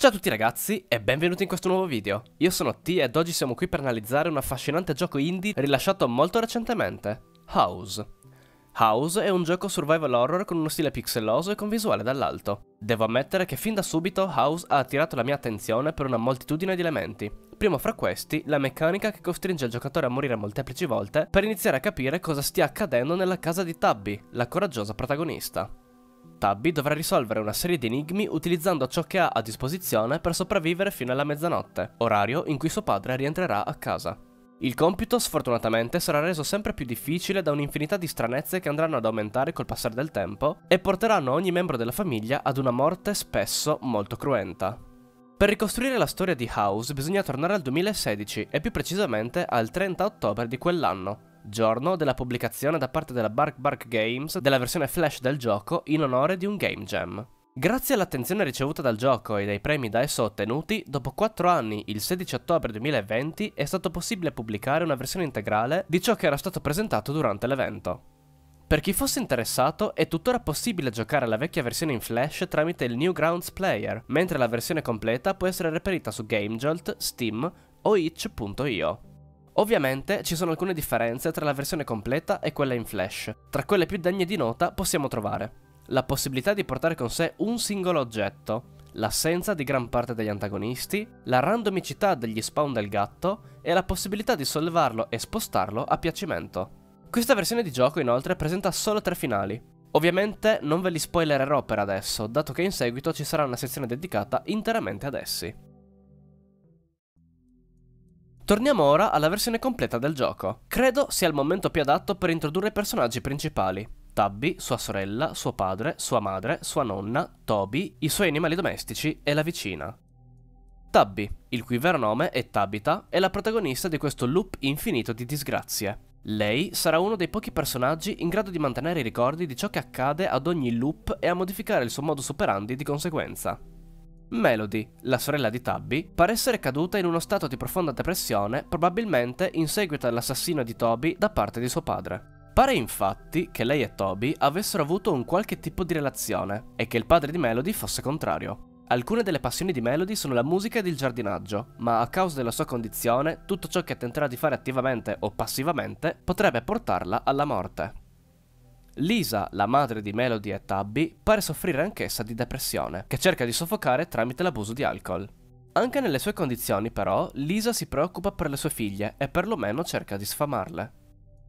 Ciao a tutti ragazzi e benvenuti in questo nuovo video. Io sono T ed oggi siamo qui per analizzare un affascinante gioco indie rilasciato molto recentemente, House. House è un gioco survival horror con uno stile pixeloso e con visuale dall'alto. Devo ammettere che fin da subito House ha attirato la mia attenzione per una moltitudine di elementi. Primo fra questi, la meccanica che costringe il giocatore a morire molteplici volte per iniziare a capire cosa stia accadendo nella casa di Tabby, la coraggiosa protagonista. Tabby dovrà risolvere una serie di enigmi utilizzando ciò che ha a disposizione per sopravvivere fino alla mezzanotte, orario in cui suo padre rientrerà a casa. Il compito sfortunatamente sarà reso sempre più difficile da un'infinità di stranezze che andranno ad aumentare col passare del tempo e porteranno ogni membro della famiglia ad una morte spesso molto cruenta. Per ricostruire la storia di House bisogna tornare al 2016 e più precisamente al 30 ottobre di quell'anno, giorno della pubblicazione da parte della Bark Bark Games della versione flash del gioco in onore di un Game Jam. Grazie all'attenzione ricevuta dal gioco e dai premi da esso ottenuti, dopo 4 anni, il 16 ottobre 2020, è stato possibile pubblicare una versione integrale di ciò che era stato presentato durante l'evento. Per chi fosse interessato, è tuttora possibile giocare alla vecchia versione in Flash tramite il Newgrounds Player, mentre la versione completa può essere reperita su GameJolt, Steam o itch.io. Ovviamente ci sono alcune differenze tra la versione completa e quella in flash. Tra quelle più degne di nota possiamo trovare la possibilità di portare con sé un singolo oggetto, l'assenza di gran parte degli antagonisti, la randomicità degli spawn del gatto e la possibilità di sollevarlo e spostarlo a piacimento. Questa versione di gioco inoltre presenta solo tre finali. Ovviamente non ve li spoilererò per adesso, dato che in seguito ci sarà una sezione dedicata interamente ad essi. Torniamo ora alla versione completa del gioco. Credo sia il momento più adatto per introdurre i personaggi principali. Tabby, sua sorella, suo padre, sua madre, sua nonna, Toby, i suoi animali domestici e la vicina. Tabby, il cui vero nome è Tabitha, è la protagonista di questo loop infinito di disgrazie. Lei sarà uno dei pochi personaggi in grado di mantenere i ricordi di ciò che accade ad ogni loop e a modificare il suo modus operandi di conseguenza. Melody, la sorella di Tabby, pare essere caduta in uno stato di profonda depressione, probabilmente in seguito all'assassino di Toby da parte di suo padre. Pare infatti che lei e Toby avessero avuto un qualche tipo di relazione e che il padre di Melody fosse contrario. Alcune delle passioni di Melody sono la musica ed il giardinaggio, ma a causa della sua condizione, tutto ciò che tenterà di fare attivamente o passivamente potrebbe portarla alla morte. Lisa, la madre di Melody e Tabby, pare soffrire anch'essa di depressione, che cerca di soffocare tramite l'abuso di alcol. Anche nelle sue condizioni, però, Lisa si preoccupa per le sue figlie e perlomeno cerca di sfamarle.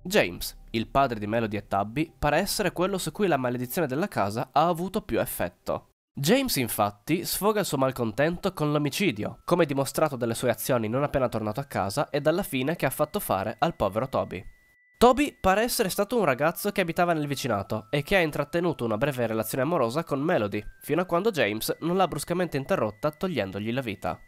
James, il padre di Melody e Tabby, pare essere quello su cui la maledizione della casa ha avuto più effetto. James infatti sfoga il suo malcontento con l'omicidio, come dimostrato dalle sue azioni non appena tornato a casa e dalla fine che ha fatto fare al povero Toby. Toby pare essere stato un ragazzo che abitava nel vicinato e che ha intrattenuto una breve relazione amorosa con Melody, fino a quando James non l'ha bruscamente interrotta togliendogli la vita.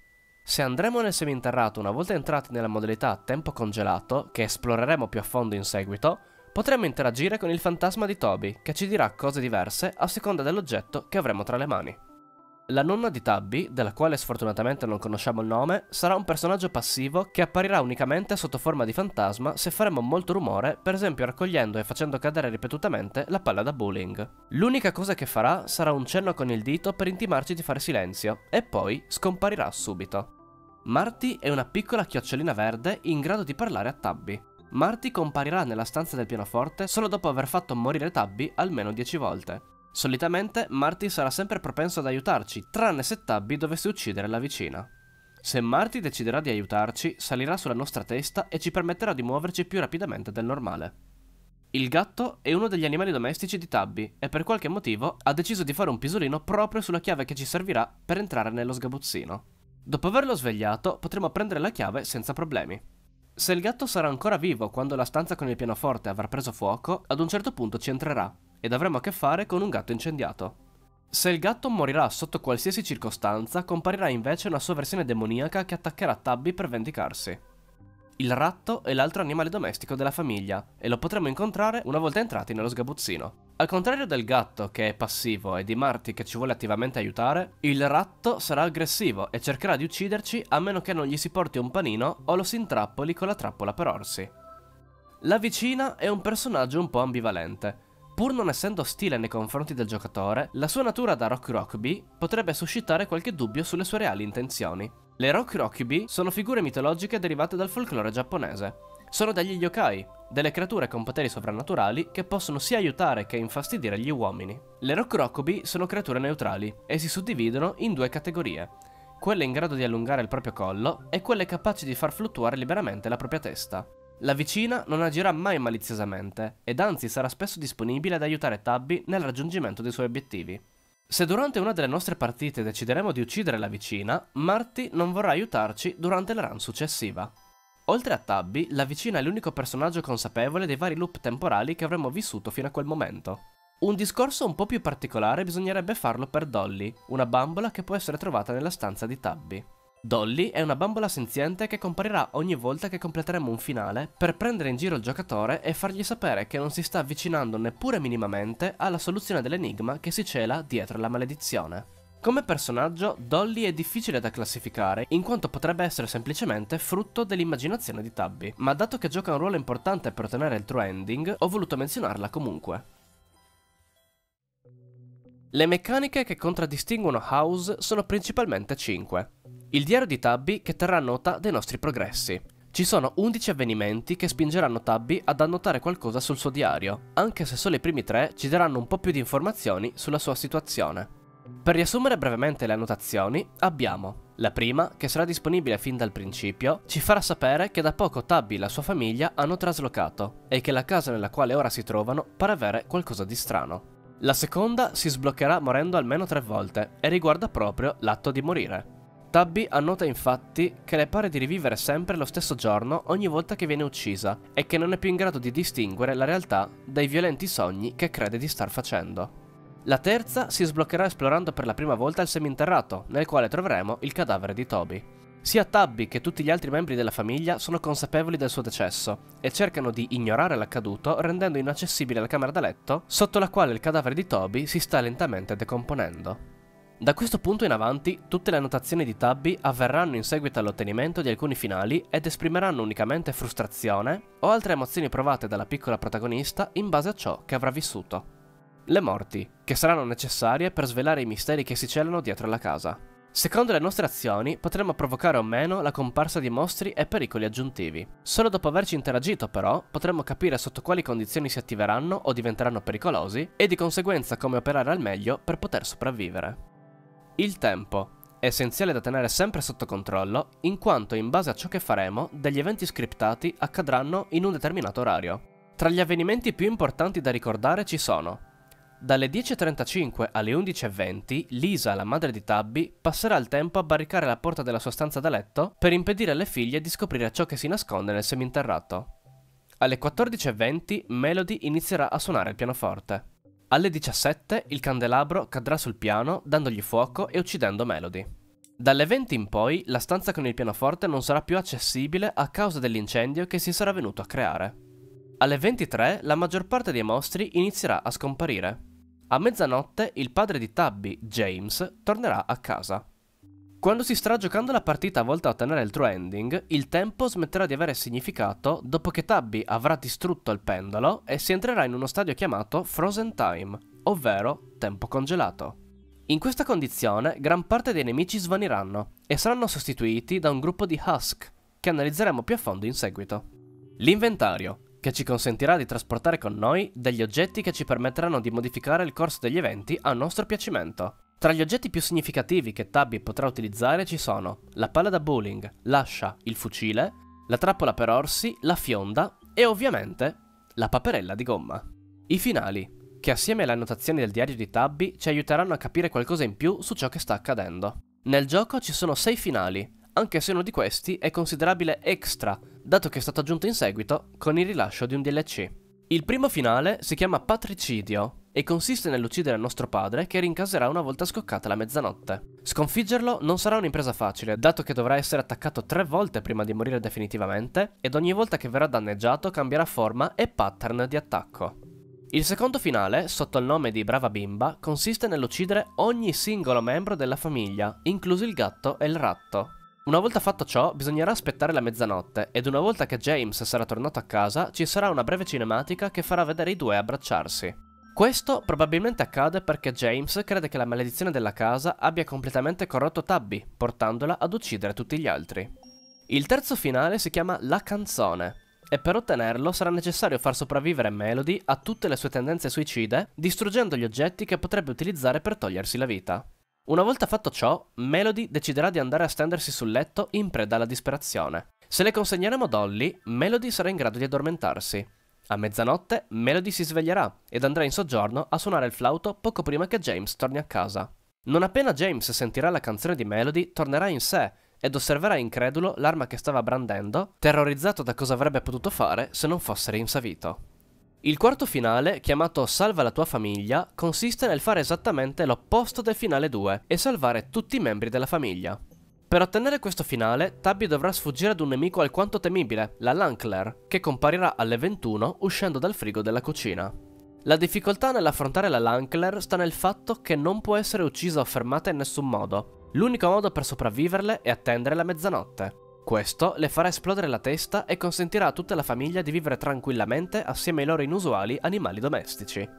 Se andremo nel seminterrato una volta entrati nella modalità tempo congelato, che esploreremo più a fondo in seguito, potremo interagire con il fantasma di Toby, che ci dirà cose diverse a seconda dell'oggetto che avremo tra le mani. La nonna di Tabby, della quale sfortunatamente non conosciamo il nome, sarà un personaggio passivo che apparirà unicamente sotto forma di fantasma se faremo molto rumore, per esempio raccogliendo e facendo cadere ripetutamente la palla da bowling. L'unica cosa che farà sarà un cenno con il dito per intimarci di fare silenzio, e poi scomparirà subito. Marty è una piccola chiocciolina verde in grado di parlare a Tabby. Marty comparirà nella stanza del pianoforte solo dopo aver fatto morire Tabby almeno 10 volte. Solitamente Marty sarà sempre propenso ad aiutarci, tranne se Tabby dovesse uccidere la vicina. Se Marty deciderà di aiutarci, salirà sulla nostra testa e ci permetterà di muoverci più rapidamente del normale. Il gatto è uno degli animali domestici di Tabby e per qualche motivo ha deciso di fare un pisolino proprio sulla chiave che ci servirà per entrare nello sgabuzzino. Dopo averlo svegliato potremo prendere la chiave senza problemi. Se il gatto sarà ancora vivo quando la stanza con il pianoforte avrà preso fuoco, ad un certo punto ci entrerà ed avremo a che fare con un gatto incendiato. Se il gatto morirà sotto qualsiasi circostanza, comparirà invece una sua versione demoniaca che attaccherà Tabby per vendicarsi. Il ratto è l'altro animale domestico della famiglia e lo potremo incontrare una volta entrati nello sgabuzzino. Al contrario del gatto che è passivo e di Marty che ci vuole attivamente aiutare, il ratto sarà aggressivo e cercherà di ucciderci a meno che non gli si porti un panino o lo si intrappoli con la trappola per orsi. La vicina è un personaggio un po' ambivalente. Pur non essendo ostile nei confronti del giocatore, la sua natura da Rock Rockaby potrebbe suscitare qualche dubbio sulle sue reali intenzioni. Le Rock Rockaby sono figure mitologiche derivate dal folklore giapponese. Sono degli yokai, delle creature con poteri sovrannaturali che possono sia aiutare che infastidire gli uomini. Le Rock Rockaby sono creature neutrali e si suddividono in due categorie, quelle in grado di allungare il proprio collo e quelle capaci di far fluttuare liberamente la propria testa. La vicina non agirà mai maliziosamente ed anzi sarà spesso disponibile ad aiutare Tabby nel raggiungimento dei suoi obiettivi. Se durante una delle nostre partite decideremo di uccidere la vicina, Marty non vorrà aiutarci durante la run successiva. Oltre a Tabby, la vicina è l'unico personaggio consapevole dei vari loop temporali che avremmo vissuto fino a quel momento. Un discorso un po' più particolare bisognerebbe farlo per Dolly, una bambola che può essere trovata nella stanza di Tabby. Dolly è una bambola senziente che comparirà ogni volta che completeremo un finale per prendere in giro il giocatore e fargli sapere che non si sta avvicinando neppure minimamente alla soluzione dell'enigma che si cela dietro la maledizione. Come personaggio, Dolly è difficile da classificare, in quanto potrebbe essere semplicemente frutto dell'immaginazione di Tabby, ma dato che gioca un ruolo importante per ottenere il true ending, ho voluto menzionarla comunque. Le meccaniche che contraddistinguono House sono principalmente 5 il diario di Tabby che terrà nota dei nostri progressi. Ci sono 11 avvenimenti che spingeranno Tabby ad annotare qualcosa sul suo diario, anche se solo i primi tre ci daranno un po' più di informazioni sulla sua situazione. Per riassumere brevemente le annotazioni, abbiamo la prima, che sarà disponibile fin dal principio, ci farà sapere che da poco Tabby e la sua famiglia hanno traslocato e che la casa nella quale ora si trovano pare avere qualcosa di strano. La seconda si sbloccherà morendo almeno tre volte e riguarda proprio l'atto di morire. Tabby annota infatti che le pare di rivivere sempre lo stesso giorno ogni volta che viene uccisa e che non è più in grado di distinguere la realtà dai violenti sogni che crede di star facendo. La terza si sbloccherà esplorando per la prima volta il seminterrato, nel quale troveremo il cadavere di Toby. Sia Tabby che tutti gli altri membri della famiglia sono consapevoli del suo decesso e cercano di ignorare l'accaduto rendendo inaccessibile la camera da letto sotto la quale il cadavere di Toby si sta lentamente decomponendo. Da questo punto in avanti, tutte le annotazioni di Tabby avverranno in seguito all'ottenimento di alcuni finali ed esprimeranno unicamente frustrazione o altre emozioni provate dalla piccola protagonista in base a ciò che avrà vissuto. Le morti, che saranno necessarie per svelare i misteri che si celano dietro la casa. Secondo le nostre azioni, potremo provocare o meno la comparsa di mostri e pericoli aggiuntivi. Solo dopo averci interagito, però, potremo capire sotto quali condizioni si attiveranno o diventeranno pericolosi e di conseguenza come operare al meglio per poter sopravvivere. Il tempo. Essenziale da tenere sempre sotto controllo, in quanto in base a ciò che faremo, degli eventi scriptati accadranno in un determinato orario. Tra gli avvenimenti più importanti da ricordare ci sono dalle 10.35 alle 11.20, Lisa, la madre di Tabby, passerà il tempo a barricare la porta della sua stanza da letto per impedire alle figlie di scoprire ciò che si nasconde nel seminterrato. Alle 14.20, Melody inizierà a suonare il pianoforte. Alle 17 il candelabro cadrà sul piano dandogli fuoco e uccidendo Melody. Dalle 20 in poi la stanza con il pianoforte non sarà più accessibile a causa dell'incendio che si sarà venuto a creare. Alle 23 la maggior parte dei mostri inizierà a scomparire. A mezzanotte il padre di Tabby, James, tornerà a casa. Quando si starà giocando la partita volta a ottenere il true ending, il tempo smetterà di avere significato dopo che Tabby avrà distrutto il pendolo e si entrerà in uno stadio chiamato Frozen Time, ovvero tempo congelato. In questa condizione, gran parte dei nemici svaniranno e saranno sostituiti da un gruppo di Husk, che analizzeremo più a fondo in seguito. L'inventario, che ci consentirà di trasportare con noi degli oggetti che ci permetteranno di modificare il corso degli eventi a nostro piacimento. Tra gli oggetti più significativi che Tabby potrà utilizzare ci sono la palla da bowling, l'ascia, il fucile, la trappola per orsi, la fionda e ovviamente la paperella di gomma. I finali, che assieme alle annotazioni del diario di Tabby ci aiuteranno a capire qualcosa in più su ciò che sta accadendo. Nel gioco ci sono 6 finali, anche se uno di questi è considerabile extra, dato che è stato aggiunto in seguito con il rilascio di un DLC. Il primo finale si chiama Patricidio e consiste nell'uccidere nostro padre che rincaserà una volta scoccata la mezzanotte. Sconfiggerlo non sarà un'impresa facile, dato che dovrà essere attaccato tre volte prima di morire definitivamente ed ogni volta che verrà danneggiato cambierà forma e pattern di attacco. Il secondo finale, sotto il nome di Brava Bimba, consiste nell'uccidere ogni singolo membro della famiglia, incluso il gatto e il ratto. Una volta fatto ciò, bisognerà aspettare la mezzanotte ed una volta che James sarà tornato a casa, ci sarà una breve cinematica che farà vedere i due abbracciarsi. Questo probabilmente accade perché James crede che la maledizione della casa abbia completamente corrotto Tabby, portandola ad uccidere tutti gli altri. Il terzo finale si chiama La canzone, e per ottenerlo sarà necessario far sopravvivere Melody a tutte le sue tendenze suicide, distruggendo gli oggetti che potrebbe utilizzare per togliersi la vita. Una volta fatto ciò, Melody deciderà di andare a stendersi sul letto in preda alla disperazione. Se le consegneremo Dolly, Melody sarà in grado di addormentarsi. A mezzanotte, Melody si sveglierà ed andrà in soggiorno a suonare il flauto poco prima che James torni a casa. Non appena James sentirà la canzone di Melody, tornerà in sé ed osserverà incredulo l'arma che stava brandendo, terrorizzato da cosa avrebbe potuto fare se non fosse rinsavito. Il quarto finale, chiamato Salva la tua famiglia, consiste nel fare esattamente l'opposto del finale 2 e salvare tutti i membri della famiglia. Per ottenere questo finale, Tabby dovrà sfuggire ad un nemico alquanto temibile, la Lankler, che comparirà alle 21 uscendo dal frigo della cucina. La difficoltà nell'affrontare la Lankler sta nel fatto che non può essere uccisa o fermata in nessun modo, L'unico modo per sopravviverle è attendere la mezzanotte. Questo le farà esplodere la testa e consentirà a tutta la famiglia di vivere tranquillamente assieme ai loro inusuali animali domestici.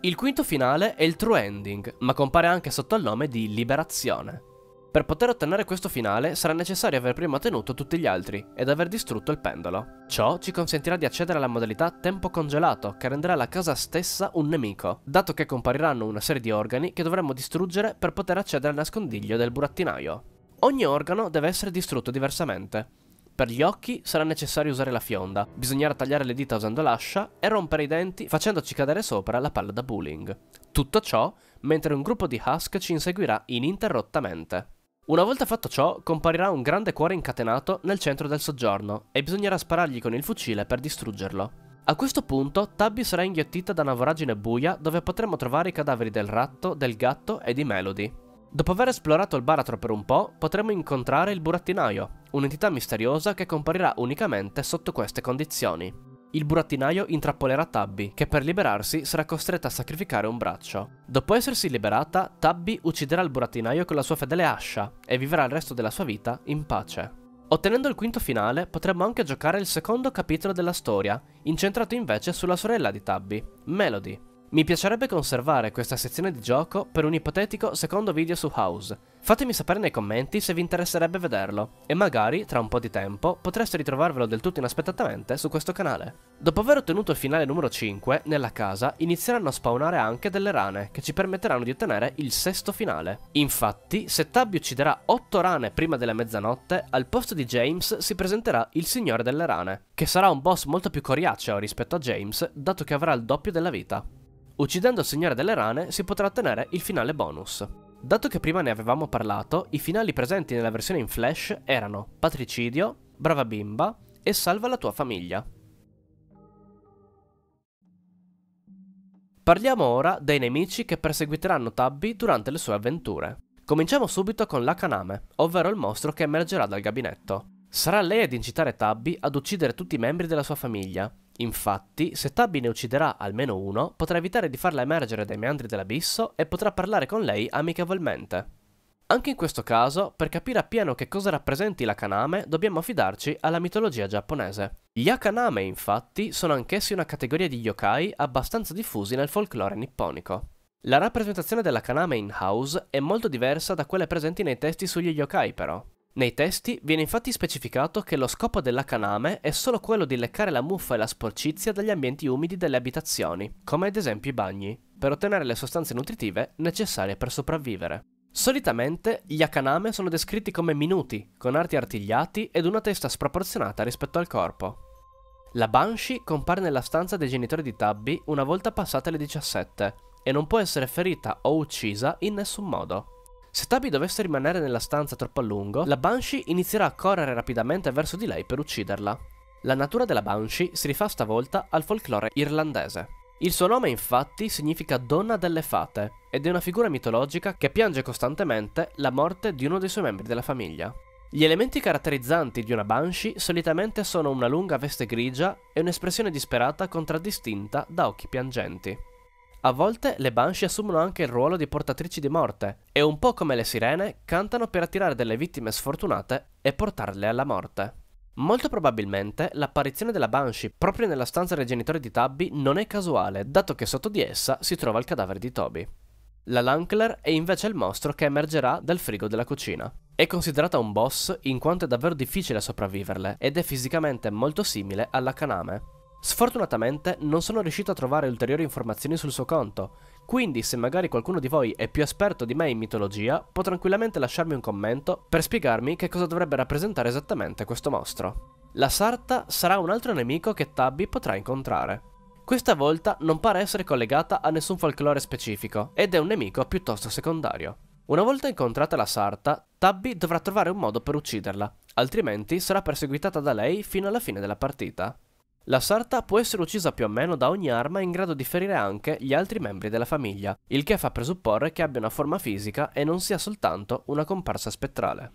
Il quinto finale è il true ending, ma compare anche sotto il nome di liberazione. Per poter ottenere questo finale sarà necessario aver prima ottenuto tutti gli altri ed aver distrutto il pendolo. Ciò ci consentirà di accedere alla modalità tempo congelato che renderà la casa stessa un nemico, dato che compariranno una serie di organi che dovremmo distruggere per poter accedere al nascondiglio del burattinaio. Ogni organo deve essere distrutto diversamente. Per gli occhi sarà necessario usare la fionda, bisognerà tagliare le dita usando l'ascia e rompere i denti facendoci cadere sopra la palla da bowling. Tutto ciò mentre un gruppo di Husk ci inseguirà ininterrottamente. Una volta fatto ciò, comparirà un grande cuore incatenato nel centro del soggiorno e bisognerà sparargli con il fucile per distruggerlo. A questo punto, Tabby sarà inghiottita da una voragine buia dove potremo trovare i cadaveri del ratto, del gatto e di Melody. Dopo aver esplorato il baratro per un po', potremo incontrare il burattinaio, un'entità misteriosa che comparirà unicamente sotto queste condizioni. Il burattinaio intrappolerà Tabby, che per liberarsi sarà costretta a sacrificare un braccio. Dopo essersi liberata, Tabby ucciderà il burattinaio con la sua fedele ascia e vivrà il resto della sua vita in pace. Ottenendo il quinto finale, potremmo anche giocare il secondo capitolo della storia, incentrato invece sulla sorella di Tabby, Melody. Mi piacerebbe conservare questa sezione di gioco per un ipotetico secondo video su House. Fatemi sapere nei commenti se vi interesserebbe vederlo, e magari, tra un po' di tempo, potreste ritrovarvelo del tutto inaspettatamente su questo canale. Dopo aver ottenuto il finale numero 5, nella casa inizieranno a spawnare anche delle rane, che ci permetteranno di ottenere il sesto finale. Infatti, se Tabby ucciderà 8 rane prima della mezzanotte, al posto di James si presenterà il Signore delle Rane, che sarà un boss molto più coriaceo rispetto a James, dato che avrà il doppio della vita. Uccidendo il Signore delle Rane si potrà ottenere il finale bonus. Dato che prima ne avevamo parlato, i finali presenti nella versione in Flash erano Patricidio, Brava Bimba e Salva la tua famiglia. Parliamo ora dei nemici che perseguiteranno Tabby durante le sue avventure. Cominciamo subito con l'Akaname, ovvero il mostro che emergerà dal gabinetto. Sarà lei ad incitare Tabby ad uccidere tutti i membri della sua famiglia, Infatti, se Tabby ne ucciderà almeno uno, potrà evitare di farla emergere dai meandri dell'abisso e potrà parlare con lei amichevolmente. Anche in questo caso, per capire appieno che cosa rappresenti la Kaname, dobbiamo affidarci alla mitologia giapponese. Gli Akaname, infatti, sono anch'essi una categoria di yokai abbastanza diffusi nel folklore nipponico. La rappresentazione della Kaname in house è molto diversa da quelle presenti nei testi sugli yokai, però. Nei testi viene infatti specificato che lo scopo della Kaname è solo quello di leccare la muffa e la sporcizia dagli ambienti umidi delle abitazioni, come ad esempio i bagni, per ottenere le sostanze nutritive necessarie per sopravvivere. Solitamente gli Akaname sono descritti come minuti, con arti artigliati ed una testa sproporzionata rispetto al corpo. La Banshee compare nella stanza dei genitori di Tabby una volta passate le 17 e non può essere ferita o uccisa in nessun modo. Se Tabby dovesse rimanere nella stanza troppo a lungo, la Banshee inizierà a correre rapidamente verso di lei per ucciderla. La natura della Banshee si rifà stavolta al folklore irlandese. Il suo nome infatti significa donna delle fate ed è una figura mitologica che piange costantemente la morte di uno dei suoi membri della famiglia. Gli elementi caratterizzanti di una Banshee solitamente sono una lunga veste grigia e un'espressione disperata contraddistinta da occhi piangenti. A volte le Banshee assumono anche il ruolo di portatrici di morte e un po' come le sirene cantano per attirare delle vittime sfortunate e portarle alla morte. Molto probabilmente l'apparizione della Banshee proprio nella stanza dei genitori di Tabby non è casuale, dato che sotto di essa si trova il cadavere di Toby. La Lankler è invece il mostro che emergerà dal frigo della cucina. È considerata un boss in quanto è davvero difficile sopravviverle ed è fisicamente molto simile alla Kaname. Sfortunatamente non sono riuscito a trovare ulteriori informazioni sul suo conto, quindi se magari qualcuno di voi è più esperto di me in mitologia, può tranquillamente lasciarmi un commento per spiegarmi che cosa dovrebbe rappresentare esattamente questo mostro. La Sarta sarà un altro nemico che Tabby potrà incontrare. Questa volta non pare essere collegata a nessun folklore specifico ed è un nemico piuttosto secondario. Una volta incontrata la sarta, Tabby dovrà trovare un modo per ucciderla, altrimenti sarà perseguitata da lei fino alla fine della partita. La sarta può essere uccisa più o meno da ogni arma in grado di ferire anche gli altri membri della famiglia, il che fa presupporre che abbia una forma fisica e non sia soltanto una comparsa spettrale.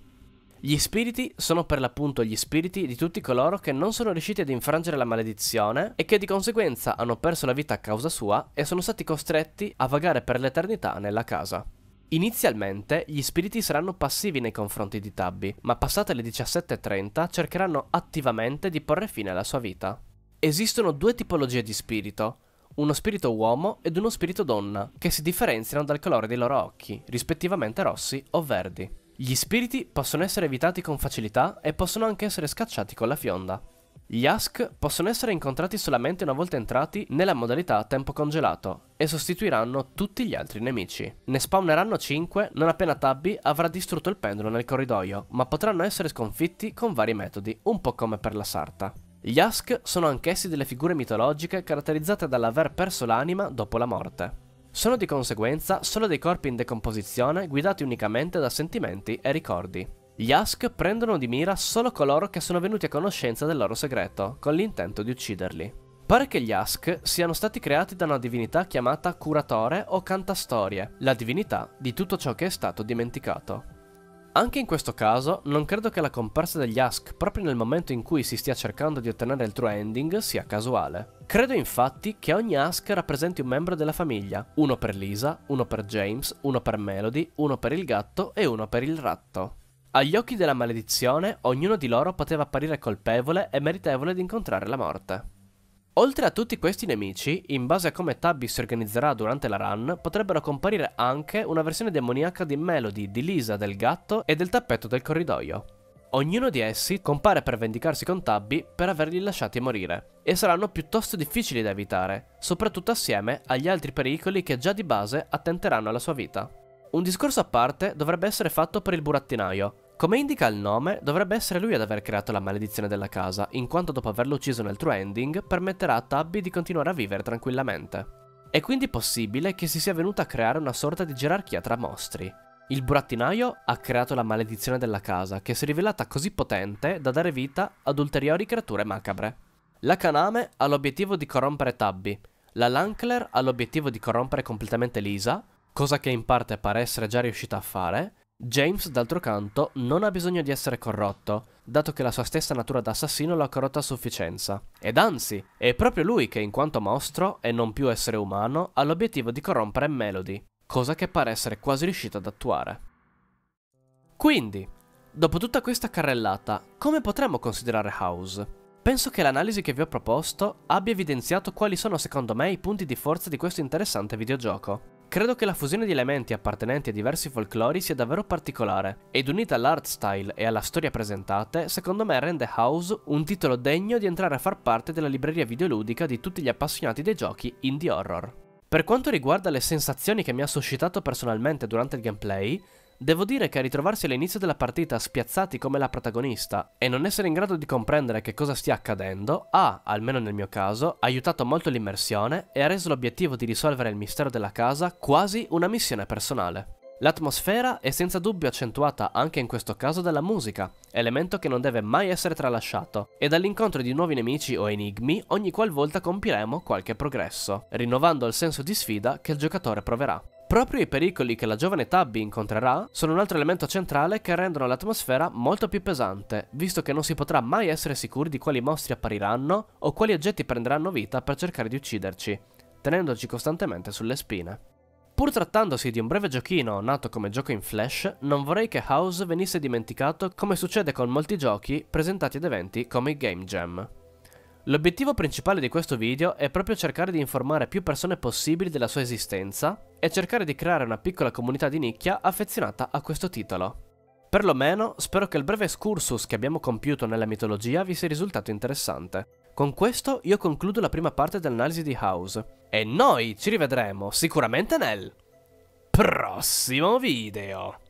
Gli spiriti sono per l'appunto gli spiriti di tutti coloro che non sono riusciti ad infrangere la maledizione e che di conseguenza hanno perso la vita a causa sua e sono stati costretti a vagare per l'eternità nella casa. Inizialmente gli spiriti saranno passivi nei confronti di Tabby, ma passate le 17.30 cercheranno attivamente di porre fine alla sua vita. Esistono due tipologie di spirito, uno spirito uomo ed uno spirito donna, che si differenziano dal colore dei loro occhi, rispettivamente rossi o verdi. Gli spiriti possono essere evitati con facilità e possono anche essere scacciati con la fionda. Gli Ask possono essere incontrati solamente una volta entrati nella modalità tempo congelato e sostituiranno tutti gli altri nemici. Ne spawneranno 5 non appena Tabby avrà distrutto il pendolo nel corridoio, ma potranno essere sconfitti con vari metodi, un po' come per la sarta. Gli Ask sono anch'essi delle figure mitologiche caratterizzate dall'aver perso l'anima dopo la morte. Sono di conseguenza solo dei corpi in decomposizione guidati unicamente da sentimenti e ricordi. Gli Ask prendono di mira solo coloro che sono venuti a conoscenza del loro segreto, con l'intento di ucciderli. Pare che gli Ask siano stati creati da una divinità chiamata Curatore o Cantastorie, la divinità di tutto ciò che è stato dimenticato. Anche in questo caso, non credo che la comparsa degli Ask proprio nel momento in cui si stia cercando di ottenere il true ending sia casuale. Credo infatti che ogni Ask rappresenti un membro della famiglia, uno per Lisa, uno per James, uno per Melody, uno per il gatto e uno per il ratto. Agli occhi della maledizione, ognuno di loro poteva apparire colpevole e meritevole di incontrare la morte. Oltre a tutti questi nemici, in base a come Tabby si organizzerà durante la run, potrebbero comparire anche una versione demoniaca di Melody, di Lisa, del gatto e del tappeto del corridoio. Ognuno di essi compare per vendicarsi con Tabby per averli lasciati morire, e saranno piuttosto difficili da evitare, soprattutto assieme agli altri pericoli che già di base attenteranno alla sua vita. Un discorso a parte dovrebbe essere fatto per il burattinaio, come indica il nome, dovrebbe essere lui ad aver creato la maledizione della casa, in quanto dopo averlo ucciso nel true ending permetterà a Tabby di continuare a vivere tranquillamente. È quindi possibile che si sia venuta a creare una sorta di gerarchia tra mostri. Il burattinaio ha creato la maledizione della casa, che si è rivelata così potente da dare vita ad ulteriori creature macabre. La Kaname ha l'obiettivo di corrompere Tabby, la Lankler ha l'obiettivo di corrompere completamente Lisa, cosa che in parte pare essere già riuscita a fare, James, d'altro canto, non ha bisogno di essere corrotto, dato che la sua stessa natura d'assassino lo ha corrotto a sufficienza. Ed anzi, è proprio lui che in quanto mostro, e non più essere umano, ha l'obiettivo di corrompere Melody, cosa che pare essere quasi riuscito ad attuare. Quindi, dopo tutta questa carrellata, come potremmo considerare House? Penso che l'analisi che vi ho proposto abbia evidenziato quali sono secondo me i punti di forza di questo interessante videogioco. Credo che la fusione di elementi appartenenti a diversi folclori sia davvero particolare, ed unita all'art style e alla storia presentate, secondo me rende House un titolo degno di entrare a far parte della libreria videoludica di tutti gli appassionati dei giochi indie horror. Per quanto riguarda le sensazioni che mi ha suscitato personalmente durante il gameplay, Devo dire che ritrovarsi all'inizio della partita spiazzati come la protagonista e non essere in grado di comprendere che cosa stia accadendo ha, almeno nel mio caso, aiutato molto l'immersione e ha reso l'obiettivo di risolvere il mistero della casa quasi una missione personale. L'atmosfera è senza dubbio accentuata anche in questo caso dalla musica, elemento che non deve mai essere tralasciato, e dall'incontro di nuovi nemici o enigmi ogni qualvolta compiremo qualche progresso, rinnovando il senso di sfida che il giocatore proverà. Proprio i pericoli che la giovane Tabby incontrerà sono un altro elemento centrale che rendono l'atmosfera molto più pesante, visto che non si potrà mai essere sicuri di quali mostri appariranno o quali oggetti prenderanno vita per cercare di ucciderci, tenendoci costantemente sulle spine. Pur trattandosi di un breve giochino nato come gioco in flash, non vorrei che House venisse dimenticato come succede con molti giochi presentati ad eventi come i Game Jam. L'obiettivo principale di questo video è proprio cercare di informare più persone possibili della sua esistenza e cercare di creare una piccola comunità di nicchia affezionata a questo titolo. Perlomeno spero che il breve excursus che abbiamo compiuto nella mitologia vi sia risultato interessante. Con questo io concludo la prima parte dell'analisi di House. E noi ci rivedremo sicuramente nel prossimo video.